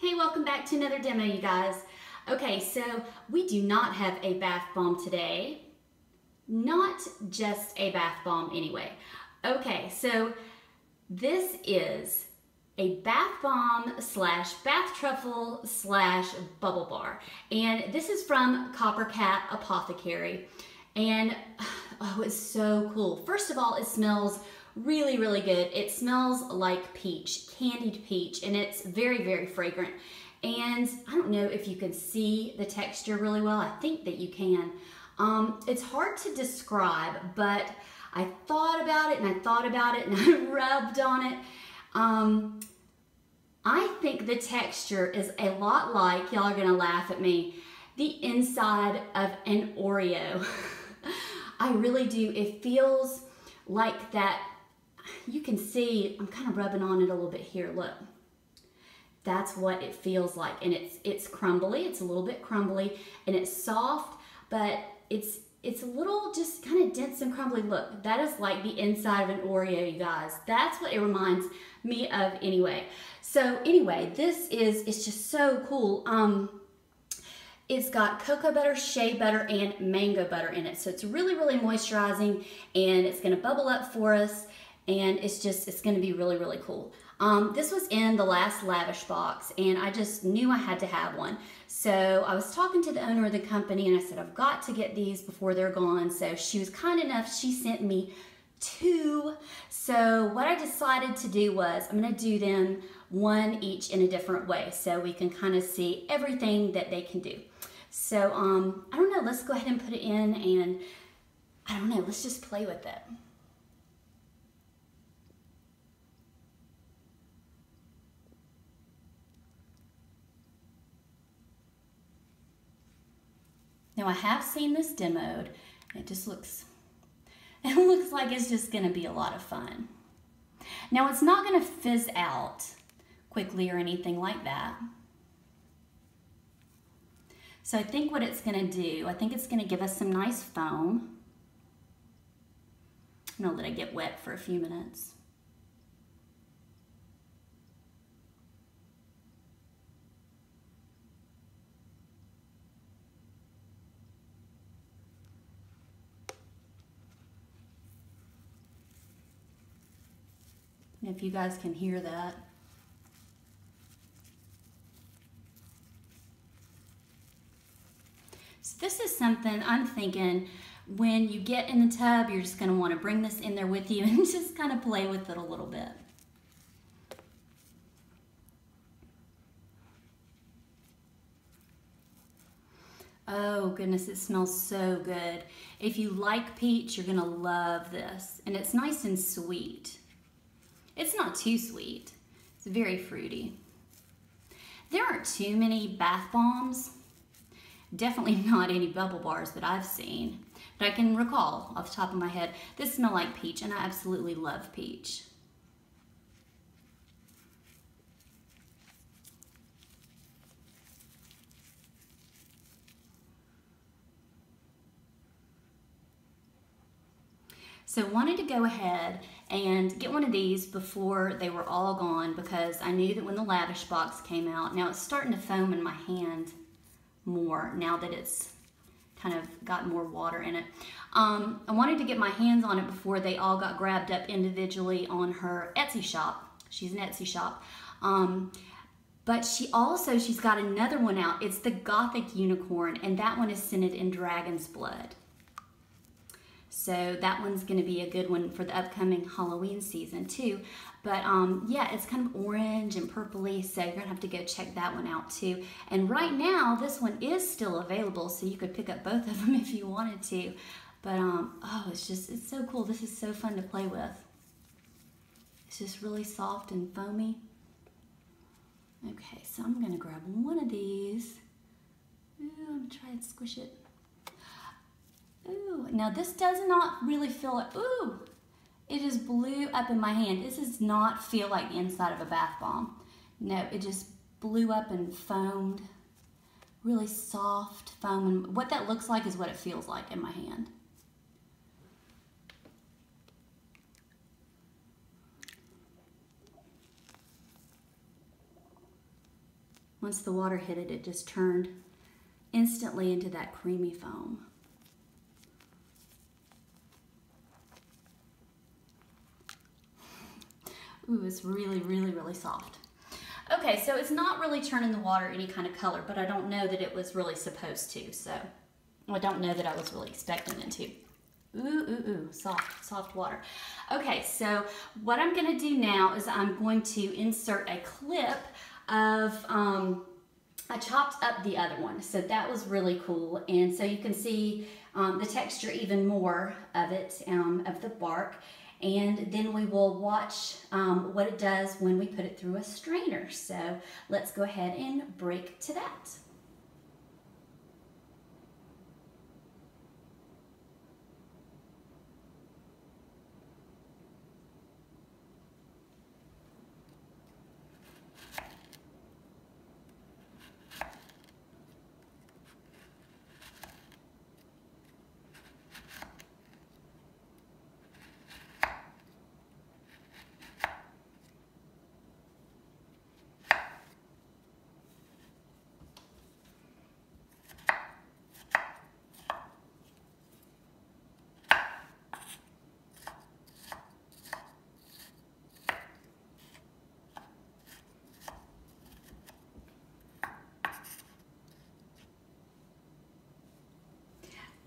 Hey, welcome back to another demo, you guys. Okay, so we do not have a bath bomb today. Not just a bath bomb anyway. Okay, so this is a bath bomb slash bath truffle slash bubble bar. And this is from Copper Cat Apothecary. And oh, it's so cool. First of all, it smells really, really good. It smells like peach, candied peach, and it's very, very fragrant. And I don't know if you can see the texture really well. I think that you can. Um, it's hard to describe, but I thought about it and I thought about it and I rubbed on it. Um, I think the texture is a lot like, y'all are gonna laugh at me, the inside of an Oreo. I really do. It feels like that you can see, I'm kind of rubbing on it a little bit here, look. That's what it feels like. And it's it's crumbly, it's a little bit crumbly, and it's soft, but it's it's a little just kind of dense and crumbly. Look, that is like the inside of an Oreo, you guys. That's what it reminds me of anyway. So anyway, this is, it's just so cool. Um, it's got cocoa butter, shea butter, and mango butter in it. So it's really, really moisturizing and it's gonna bubble up for us and it's just, it's gonna be really, really cool. Um, this was in the last Lavish box and I just knew I had to have one. So I was talking to the owner of the company and I said, I've got to get these before they're gone. So she was kind enough, she sent me two. So what I decided to do was I'm gonna do them one each in a different way so we can kind of see everything that they can do. So um, I don't know, let's go ahead and put it in and I don't know, let's just play with it. Now I have seen this demoed. It just looks, it looks like it's just gonna be a lot of fun. Now it's not gonna fizz out quickly or anything like that. So I think what it's gonna do, I think it's gonna give us some nice foam. I'm gonna let it get wet for a few minutes. If you guys can hear that. So this is something I'm thinking when you get in the tub, you're just going to want to bring this in there with you and just kind of play with it a little bit. Oh goodness, it smells so good. If you like peach, you're gonna love this. And it's nice and sweet. It's not too sweet. It's very fruity. There aren't too many bath bombs. Definitely not any bubble bars that I've seen. But I can recall off the top of my head, this smell like peach and I absolutely love peach. So wanted to go ahead and get one of these before they were all gone because I knew that when the Lavish box came out, now it's starting to foam in my hand more now that it's kind of got more water in it. Um, I wanted to get my hands on it before they all got grabbed up individually on her Etsy shop. She's an Etsy shop. Um, but she also, she's got another one out. It's the Gothic Unicorn, and that one is scented in Dragon's Blood. So that one's going to be a good one for the upcoming Halloween season too. But um, yeah, it's kind of orange and purpley, so you're going to have to go check that one out too. And right now, this one is still available, so you could pick up both of them if you wanted to. But um, oh, it's just, it's so cool. This is so fun to play with. It's just really soft and foamy. Okay, so I'm going to grab one of these. Ooh, I'm going to try and squish it. Ooh, now this does not really feel like, ooh, it just blew up in my hand. This does not feel like the inside of a bath bomb. No, it just blew up and foamed. Really soft foam. And what that looks like is what it feels like in my hand. once the water hit it, it just turned instantly into that creamy foam. Ooh, it's really, really, really soft. Okay, so it's not really turning the water any kind of color, but I don't know that it was really supposed to, so I don't know that I was really expecting it to. Ooh, ooh, ooh, soft, soft water. Okay, so what I'm gonna do now is I'm going to insert a clip of, um, I chopped up the other one, so that was really cool. And so you can see um, the texture even more of it, um, of the bark and then we will watch um, what it does when we put it through a strainer. So let's go ahead and break to that.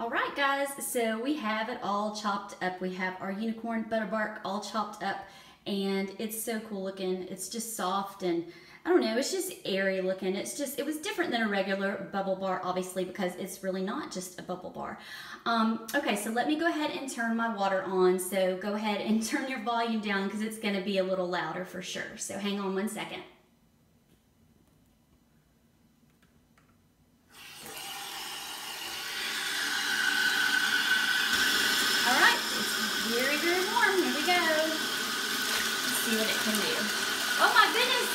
All right, guys, so we have it all chopped up. We have our unicorn butter bark all chopped up, and it's so cool looking. It's just soft and I don't know, it's just airy looking. It's just, it was different than a regular bubble bar, obviously, because it's really not just a bubble bar. Um, okay, so let me go ahead and turn my water on. So go ahead and turn your volume down because it's gonna be a little louder for sure. So hang on one second. See what it can do. Oh my goodness!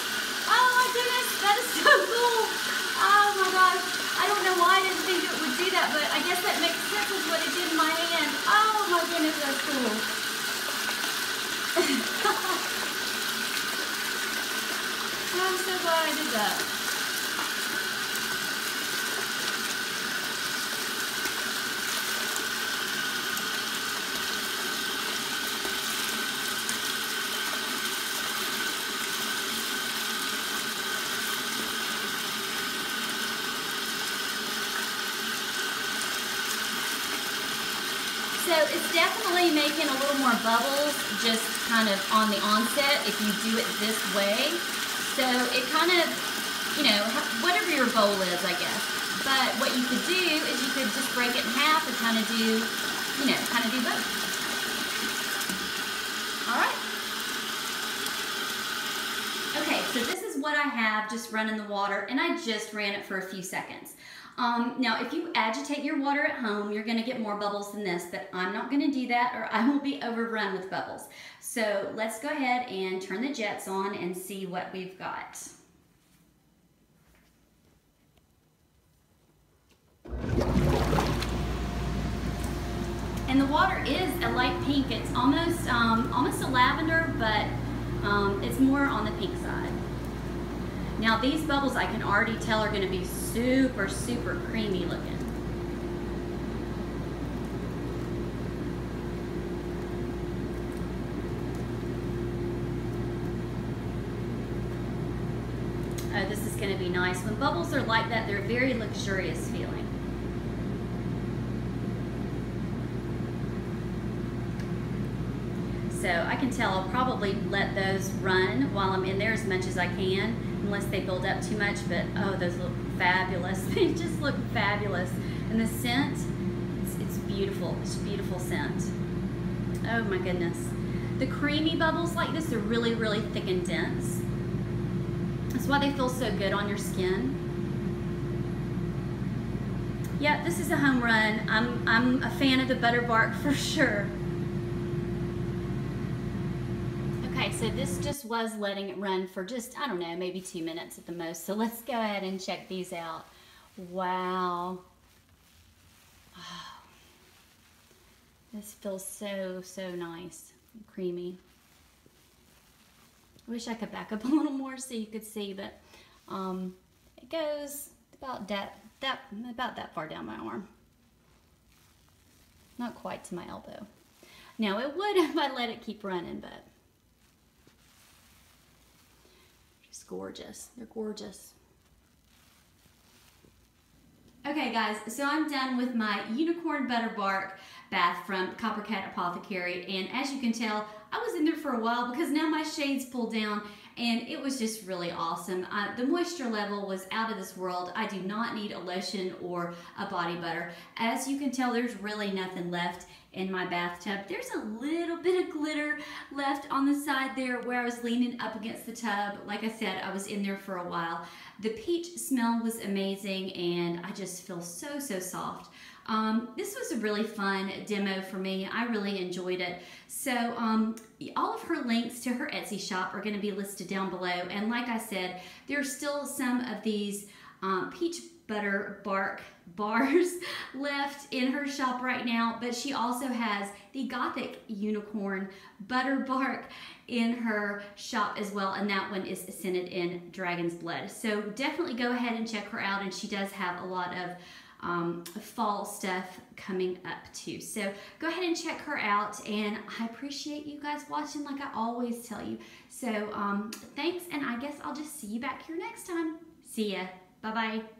Oh my goodness! That is so cool! Oh my gosh! I don't know why I didn't think it would do that, but I guess that makes sense with what it did in my hand. Oh my goodness, that's cool. I'm so glad I did that. So it's definitely making a little more bubbles just kind of on the onset if you do it this way. So it kind of, you know, whatever your bowl is, I guess. But what you could do is you could just break it in half and kind of do, you know, kind of do both. All right. Okay, so this is what I have just run in the water and I just ran it for a few seconds. Um, now, if you agitate your water at home, you're going to get more bubbles than this, but I'm not going to do that or I will be overrun with bubbles. So let's go ahead and turn the jets on and see what we've got. And the water is a light pink. It's almost, um, almost a lavender, but um, it's more on the pink side. Now these bubbles I can already tell are gonna be super, super creamy looking. Oh, this is gonna be nice. When bubbles are like that, they're very luxurious feeling. So I can tell I'll probably let those run while I'm in there as much as I can unless they build up too much, but oh, those look fabulous. they just look fabulous. And the scent, it's, it's beautiful. It's beautiful scent. Oh my goodness. The creamy bubbles like this are really, really thick and dense. That's why they feel so good on your skin. Yeah, this is a home run. I'm, I'm a fan of the butter bark for sure. Okay, so this just was letting it run for just, I don't know, maybe two minutes at the most. So let's go ahead and check these out. Wow. Oh, this feels so, so nice, creamy. I wish I could back up a little more so you could see, but um, It goes about that, that, about that far down my arm. Not quite to my elbow. Now it would if I let it keep running, but gorgeous. They're gorgeous. Okay guys, so I'm done with my unicorn butter bark bath from Copper Cat Apothecary and as you can tell I was in there for a while because now my shades pulled down and it was just really awesome. Uh, the moisture level was out of this world. I do not need a lotion or a body butter. As you can tell there's really nothing left in my bathtub. There's a little bit of glitter left on the side there where I was leaning up against the tub. Like I said, I was in there for a while. The peach smell was amazing and I just feel so, so soft. Um, this was a really fun demo for me. I really enjoyed it. So um, all of her links to her Etsy shop are going to be listed down below. And like I said, there's still some of these um, peach butter bark bars left in her shop right now, but she also has the Gothic Unicorn butter bark in her shop as well, and that one is scented in Dragon's Blood. So definitely go ahead and check her out, and she does have a lot of um, fall stuff coming up too. So go ahead and check her out, and I appreciate you guys watching like I always tell you. So um, thanks, and I guess I'll just see you back here next time. See ya. Bye-bye.